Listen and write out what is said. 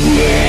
Yeah!